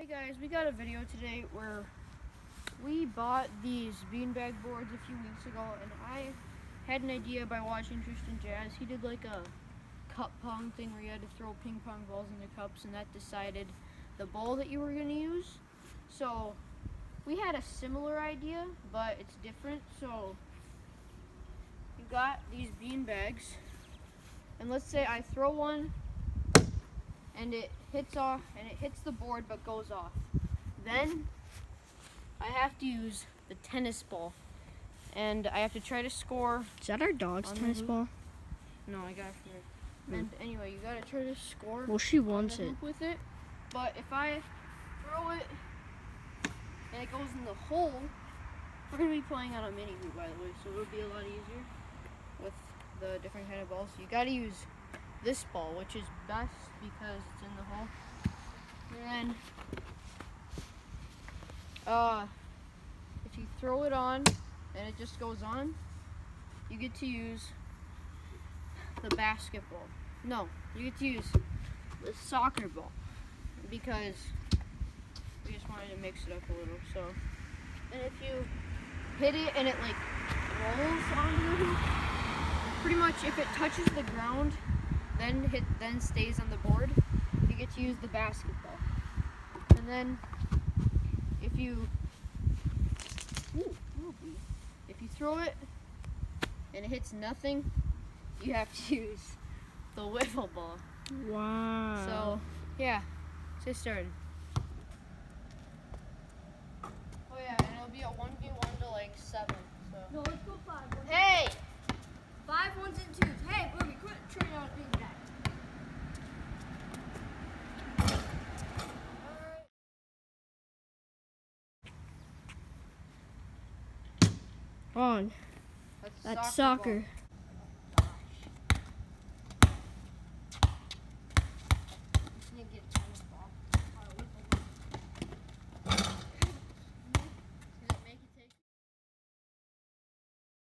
Hey guys, we got a video today where we bought these beanbag boards a few weeks ago and I had an idea by watching Tristan Jass. He did like a cup pong thing where you had to throw ping pong balls in the cups and that decided the ball that you were going to use. So we had a similar idea, but it's different. So you got these bean bags and let's say I throw one and it hits off and it hits the board but goes off. Then I have to use the tennis ball and I have to try to score. Is that our dog's tennis ball? No, I got it from her. And anyway, you gotta try to score Well, she wants it. with it. But if I throw it and it goes in the hole, we're gonna be playing on a mini hoop by the way, so it'll be a lot easier with the different kind of balls. So you gotta use this ball, which is best because it's in the hole. And then uh if you throw it on and it just goes on, you get to use the basketball. No, you get to use the soccer ball because we just wanted to mix it up a little. So, and if you hit it and it like rolls the hoop, pretty much if it touches the ground, then hit then stays on the board, you get to use the basketball. And then if you ooh, ooh, if you throw it and it hits nothing, you have to use the wiffle ball. Wow. So, yeah, so started. Oh yeah, and it'll be a 1v1 to like 7, so. No, let's go five. One- Hey! Five ones and twos. Hey, Boogie, quit trading on being back. on. That's soccer. Just need to get a tennis ball. Or a wiffle ball. Does it That's soccer.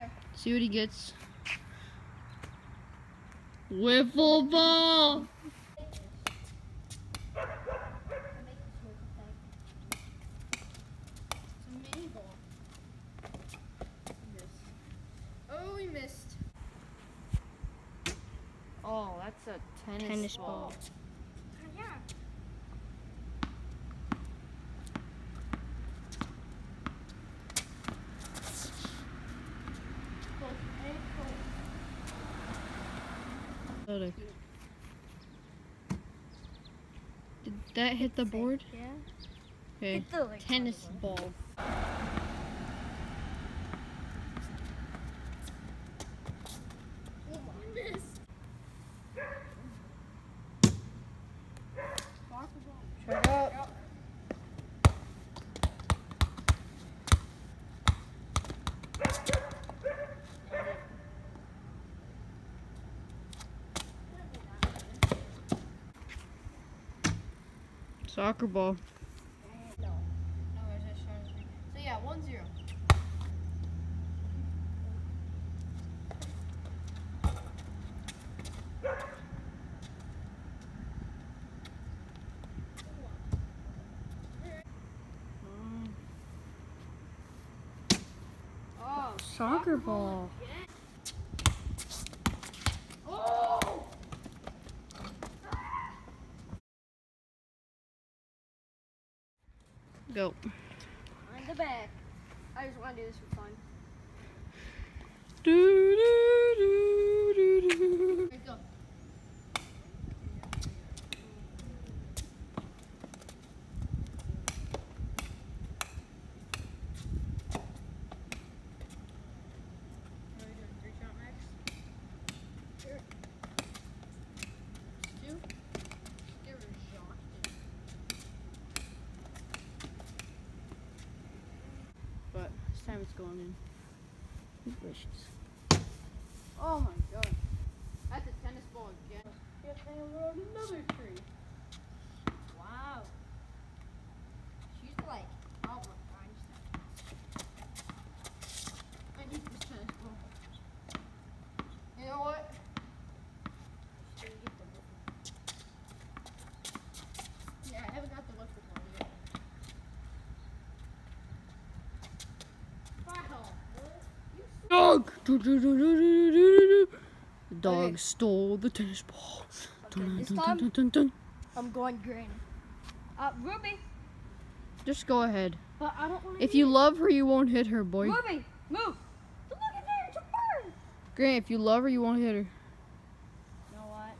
take- See what he gets. Wiffle ball! It's a mini ball. Missed. Oh, we missed. Oh, that's a tennis, Tennis ball. ball. Yeah. Did that hit the board? Yeah. Okay. Hit the like Tennis ball. Shut up. Soccer ball. No, it's just short as me. So yeah, one zero. Oh, Soccer ball. Oh! Go. On the back. I just want to do this for fun. Do, do, do, do, do. Let's go. What are we doing? Three count max? Sure. Two? Give her a shot. But this time it's going in. Delicious. Oh my god. That's a tennis ball again. Yes, I around another tree. Wow. She's like Albert Einstein. I need this tennis ball. You know what? Should we get the wiffle? Yeah, I haven't got the lift ball yet. Do, do, do, do, do, do, do, do. The dog Okay. stole the tennis ball. Okay, Dun, this dun, time dun, dun. I'm going green. Uh, Ruby, Just go ahead. but I don't want. If you love her, you won't hit her, boy. Ruby, move. Look at there, it's a bird. Grant, if you love her, you won't hit her. You know what?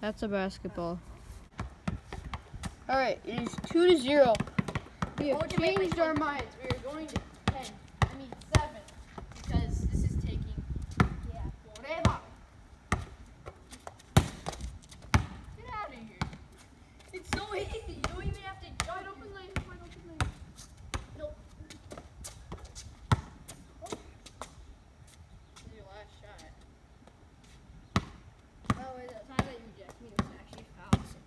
That's a basketball. All right, it is two to zero. We have Oh, to make my changed our minds. We are going to ten. I mean seven, because this is taking Yeah. forever. Get out of here. It's so easy. You don't even have to. Wide open lane. Wide open lane. Nope. This is your last shot. Oh, wait, the time that you reject me was actually foul. So.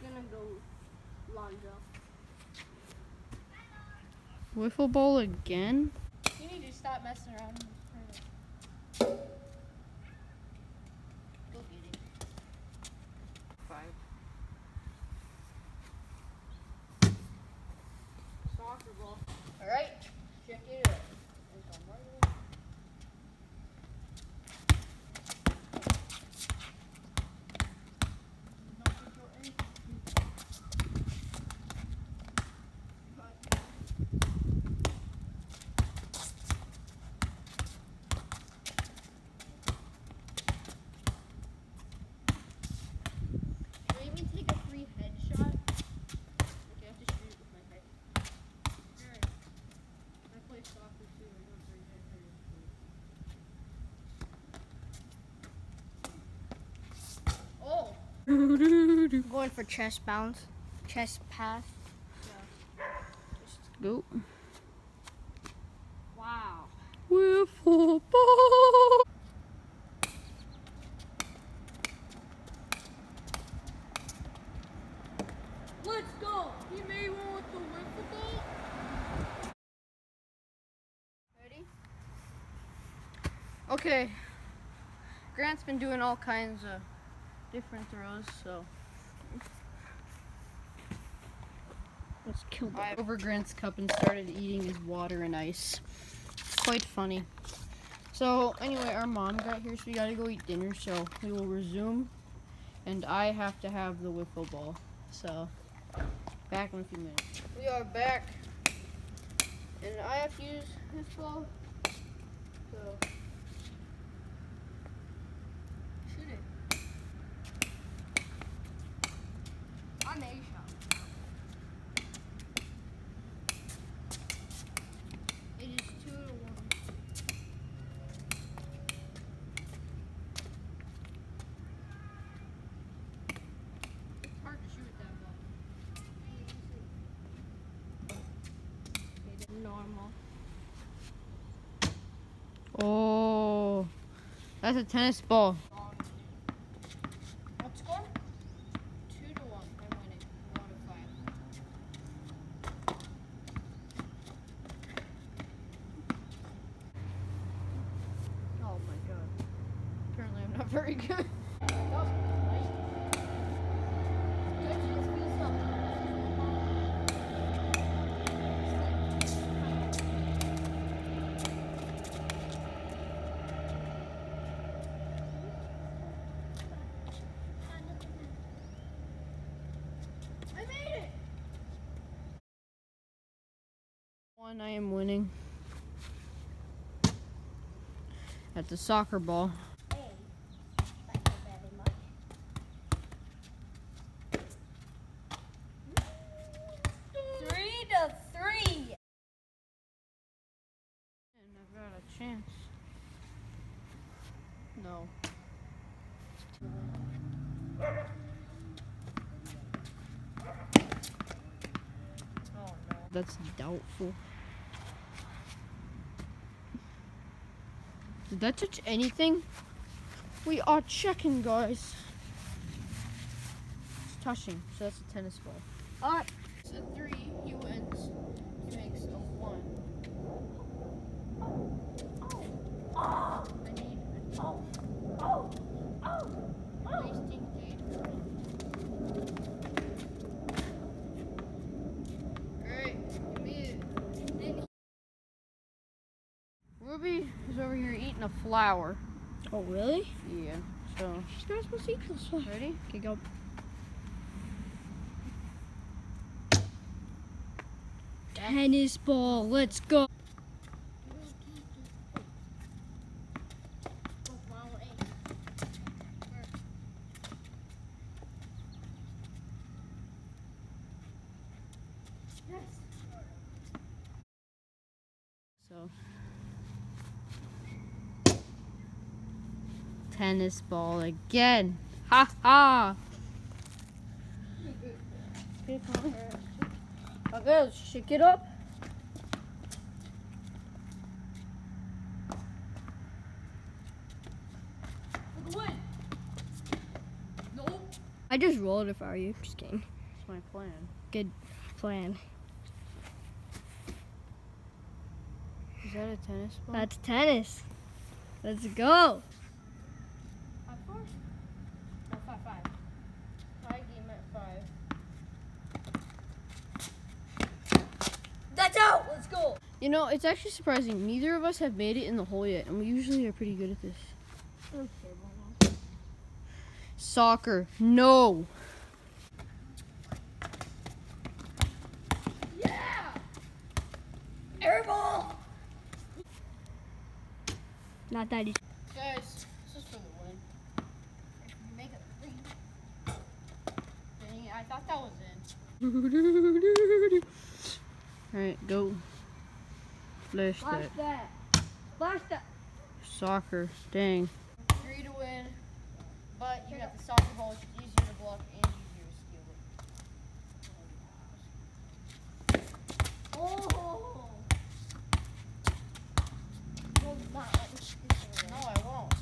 Gonna go Lonzo. Wiffle ball again? You need to stop messing around. Go get it. Five. Soccer ball. All right. Check it out. Should I even take a free headshot? Like I have to shoot it with my head. Alright. I play soccer too. I know very good. Oh! Going for chest bounce. Chest pass. Go. Wow. Wiffle ball. Let's go. He made one with the wiffle ball. Ready? Okay. Grant's been doing all kinds of different throws, so Let's kill I that. Over Grant's cup and started eating his water and ice. Quite funny. So anyway, our mom got here, so we gotta go eat dinner. So we will resume, and I have to have the wiffle ball. So back in a few minutes. we are back. And I have to use this ball. So Two to one. It's hard to shoot that ball. Normal. Oh, that's a tennis ball. What score? Two to one. I'm winning. One to five. Oh my god. Apparently I'm not very good. One, I am winning. At the soccer ball. Hey. Thank you very much. Three to three. And I've got a chance. No. Oh no. That's doubtful. Did that touch anything? We are checking, guys. It's touching, so that's a tennis ball. Alright. It's a three, he wins. He makes a one. Oh, I need wasting data. Alright, give me it. Ruby is over here eating a flower. Oh, really? Yeah. So, She's not supposed to eat this one. ready? Okay, go. Tennis ball, let's go. So, tennis ball again. Ha ha. Okay, let's shake it up. I just rolled if I were you. Just kidding. That's my plan. Good plan. Is that a tennis ball? That's tennis. Let's go. Five four? No, five five. Tie game at five. That's out. Let's go. You know, it's actually surprising. Neither of us have made it in the hole yet, and we usually are pretty good at this. Soccer, no. Yeah. Airball. Not that easy. Guys, this is for the win. Make it three. Dang I thought that was in. Alright, go. Flash Flash that. that. Flash that. Soccer, dang. Three to win, but you got the soccer ball, which is easier to block and easier to steal it. Oh. oh, oh. Well, not let me shoot this No, one. I won't.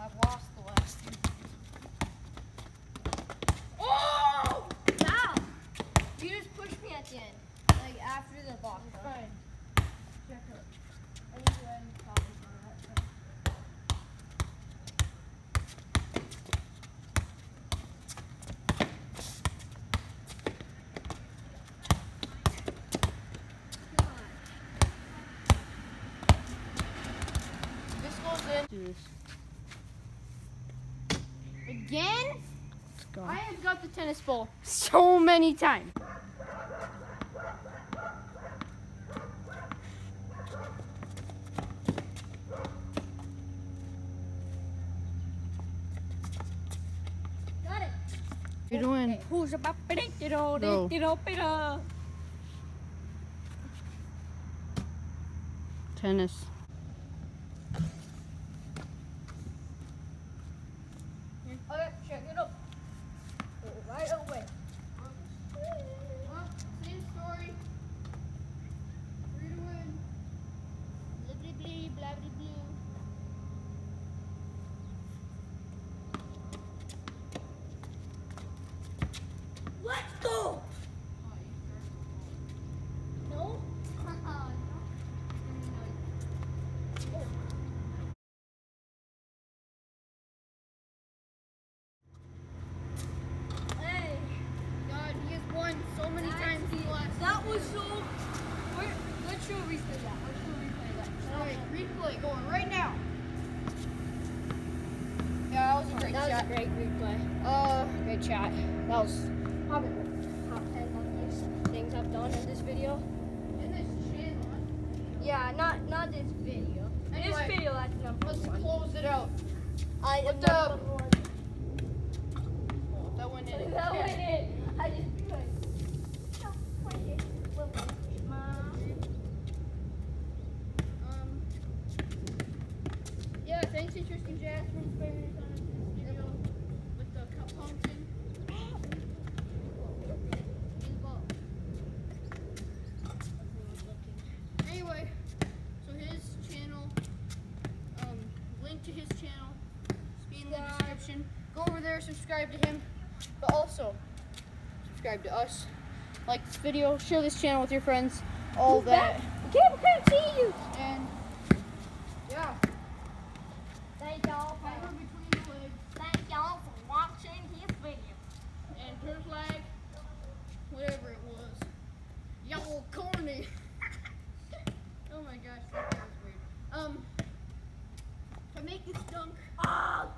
I've lost the last two. Oh! Wow! You just pushed me at the end. Like after the box. huh? Fine. Check her. I need to end comments on that. This goes in. Do this. Again? I have got the tennis ball so many times. Got it. To win. Who's about Go. Tennis. Okay, check it up. Right away. Well, same story. Three to win. Blah blah blah blah blah blah. Let's go. No. Hey, God, he has won so many times in the last. that was so. Where, let's show replay that. Let's show replay that. Alright, replay going right now. Yeah, that was a great that shot. was a great replay. Uh, Great chat. That was probably the top 10 luckiest things I've done in this video. in this channel. Yeah, not not this video. Anyway, this video, that's number Let's one. close it out. I am the- number one. Oh, that went in. That went in. I just be like, "Oh, right here. Well, Mom. Um, yeah, thanks, Tristan for inspiring us on this video with the cup pumpkin. Anyway, so his channel, um, link to his channel, be in the description. Go over there, subscribe to him, but also subscribe to us. Like this video, share this channel with your friends, all that. Can't, can't see you. And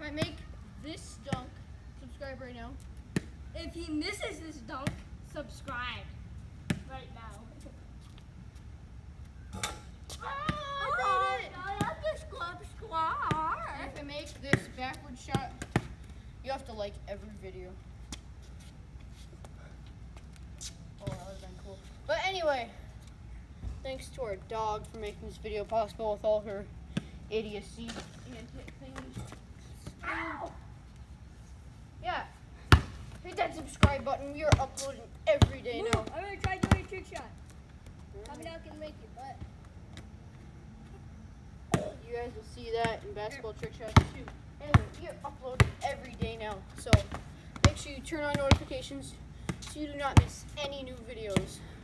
If I make this dunk, subscribe right now. If he misses this dunk, subscribe right now. Ah, oh, I And if I make this backward shot, you have to like every video. Oh, that would have been cool. But anyway, thanks to our dog for making this video possible with all her idiocy and things. Ow! Yeah. Hit that subscribe button. We are uploading every day now. I'm gonna try doing a trick shot. Probably not gonna make it, but You guys will see that in basketball trick shots too. Anyway, we are uploading every day now, so make sure you turn on notifications so you do not miss any new videos. Bye.